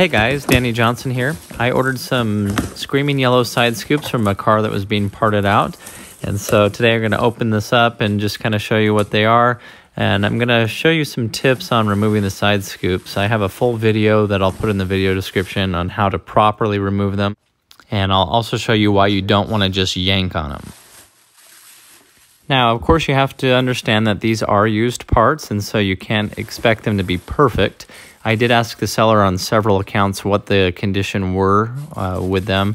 Hey guys, Danny Johnson here. I ordered some Screaming Yellow side scoops from a car that was being parted out. And so today I'm going to open this up and just kind of show you what they are. And I'm going to show you some tips on removing the side scoops. I have a full video that I'll put in the video description on how to properly remove them. And I'll also show you why you don't want to just yank on them. Now, of course, you have to understand that these are used parts, and so you can't expect them to be perfect. I did ask the seller on several accounts what the condition were uh, with them.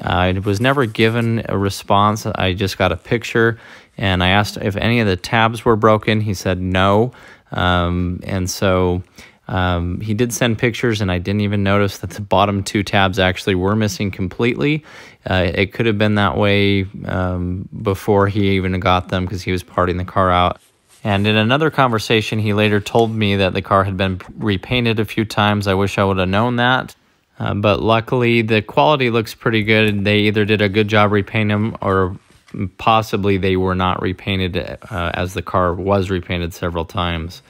I was never given a response. I just got a picture, and I asked if any of the tabs were broken. He said no, um, and so um, he did send pictures, and I didn't even notice that the bottom two tabs actually were missing completely. Uh, it could have been that way um, before he even got them because he was parting the car out. And in another conversation, he later told me that the car had been repainted a few times. I wish I would have known that. Uh, but luckily, the quality looks pretty good. They either did a good job repainting them or possibly they were not repainted uh, as the car was repainted several times.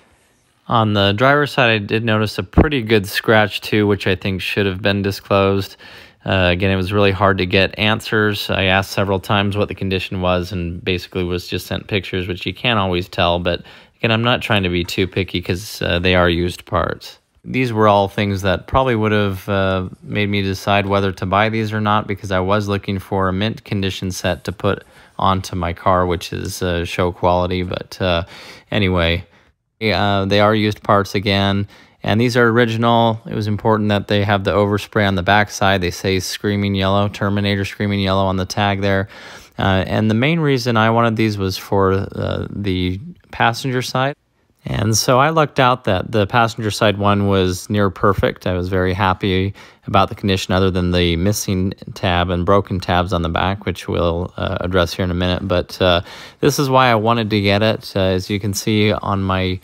On the driver's side, I did notice a pretty good scratch too, which I think should have been disclosed. Uh, again, it was really hard to get answers. I asked several times what the condition was and basically was just sent pictures, which you can't always tell. But again, I'm not trying to be too picky because uh, they are used parts. These were all things that probably would have uh, made me decide whether to buy these or not because I was looking for a mint condition set to put onto my car, which is uh, show quality. But uh, anyway, uh, they are used parts again. And these are original. It was important that they have the overspray on the backside. They say Screaming Yellow, Terminator Screaming Yellow on the tag there. Uh, and the main reason I wanted these was for uh, the passenger side. And so I lucked out that the passenger side one was near perfect. I was very happy about the condition, other than the missing tab and broken tabs on the back, which we'll uh, address here in a minute. But uh, this is why I wanted to get it. Uh, as you can see on my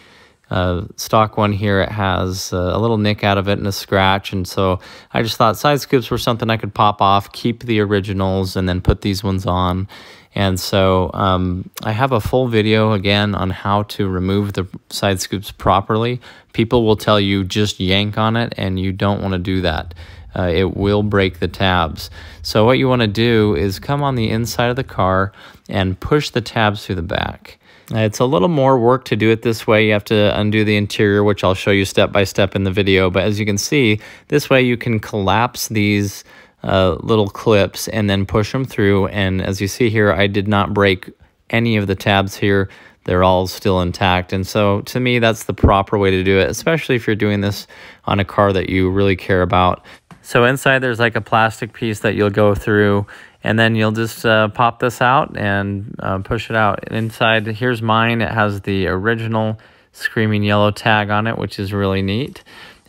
uh, stock one here, it has uh, a little nick out of it and a scratch. And so I just thought side scoops were something I could pop off, keep the originals, and then put these ones on. And so um, I have a full video again on how to remove the side scoops properly. People will tell you just yank on it, and you don't want to do that. Uh, it will break the tabs. So what you want to do is come on the inside of the car and push the tabs through the back. It's a little more work to do it this way. You have to undo the interior, which I'll show you step by step in the video. But as you can see, this way you can collapse these uh, little clips and then push them through. And as you see here, I did not break any of the tabs here. They're all still intact. And so to me, that's the proper way to do it, especially if you're doing this on a car that you really care about. So inside there's like a plastic piece that you'll go through and then you'll just uh, pop this out and uh, push it out. inside, here's mine. It has the original Screaming Yellow tag on it, which is really neat.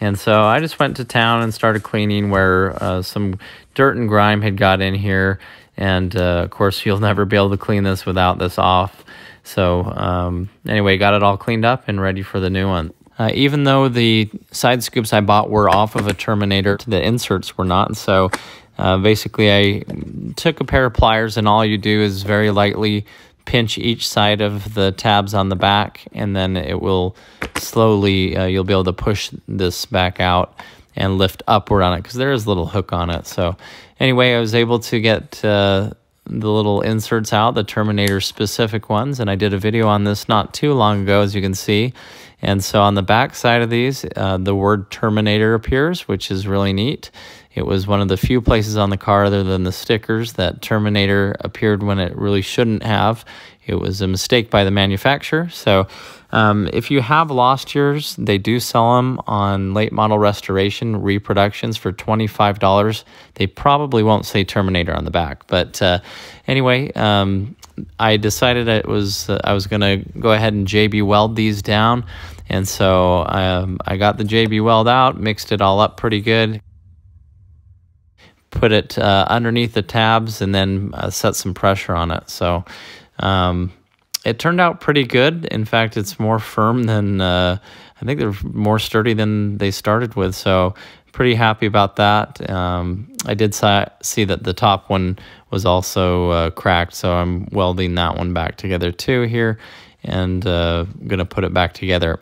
And so I just went to town and started cleaning where uh, some dirt and grime had got in here. And uh, of course, you'll never be able to clean this without this off. So um, anyway, got it all cleaned up and ready for the new one. Uh, even though the side scoops I bought were off of a Terminator, the inserts were not. So uh, basically, I took a pair of pliers, and all you do is very lightly pinch each side of the tabs on the back, and then it will slowly, uh, you'll be able to push this back out and lift upward on it because there is a little hook on it. So anyway, I was able to get uh, the little inserts out, the Terminator specific ones, and I did a video on this not too long ago, as you can see. And so on the back side of these, uh, the word Terminator appears, which is really neat. It was one of the few places on the car other than the stickers that Terminator appeared when it really shouldn't have. It was a mistake by the manufacturer. So um, if you have lost yours, they do sell them on late model restoration reproductions for $25. They probably won't say Terminator on the back. But uh, anyway, um, I decided it was uh, I was going to go ahead and JB weld these down. And so um, I got the JB weld out, mixed it all up pretty good put it uh, underneath the tabs and then uh, set some pressure on it. So um, it turned out pretty good. In fact, it's more firm than uh, I think they're more sturdy than they started with. So pretty happy about that. Um, I did see that the top one was also uh, cracked, so I'm welding that one back together too here and uh, going to put it back together.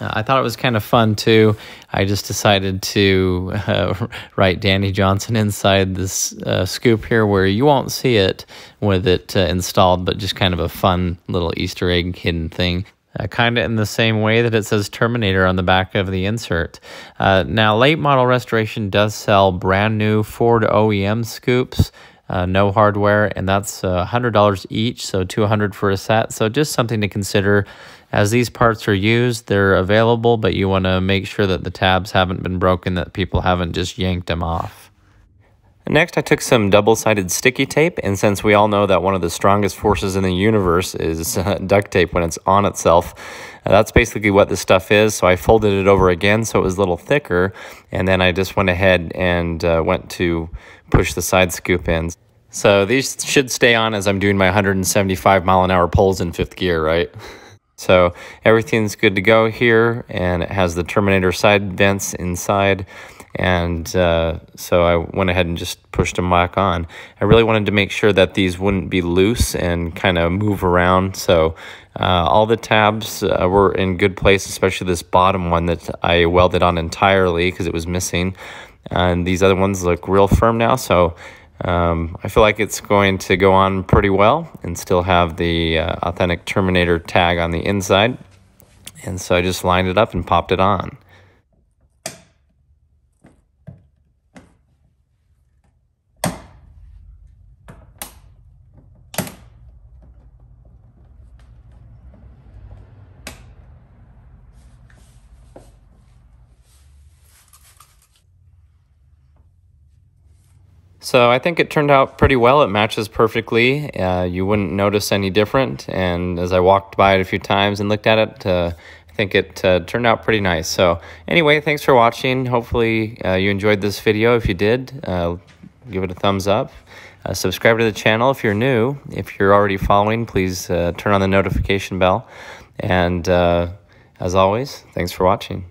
Uh, I thought it was kind of fun too. I just decided to uh, write Danny Johnson inside this uh, scoop here where you won't see it with it uh, installed, but just kind of a fun little Easter egg hidden thing. Uh, kind of in the same way that it says Terminator on the back of the insert. Uh, now, late model restoration does sell brand new Ford OEM scoops. Uh, no hardware, and that's $100 each, so 200 for a set. So just something to consider as these parts are used, they're available, but you want to make sure that the tabs haven't been broken, that people haven't just yanked them off. Next, I took some double-sided sticky tape, and since we all know that one of the strongest forces in the universe is duct tape when it's on itself, uh, that's basically what this stuff is. So I folded it over again so it was a little thicker, and then I just went ahead and uh, went to push the side scoop in. So these should stay on as I'm doing my 175 mile an hour pulls in fifth gear, right? So everything's good to go here, and it has the Terminator side vents inside. And uh, so I went ahead and just pushed them back on. I really wanted to make sure that these wouldn't be loose and kind of move around. So uh, all the tabs uh, were in good place, especially this bottom one that I welded on entirely because it was missing. And these other ones look real firm now. So um, I feel like it's going to go on pretty well and still have the uh, authentic Terminator tag on the inside. And so I just lined it up and popped it on. So I think it turned out pretty well. It matches perfectly. Uh, you wouldn't notice any different. And as I walked by it a few times and looked at it, uh, I think it uh, turned out pretty nice. So anyway, thanks for watching. Hopefully uh, you enjoyed this video. If you did, uh, give it a thumbs up. Uh, subscribe to the channel if you're new. If you're already following, please turn on the notification bell. And as always, thanks for watching.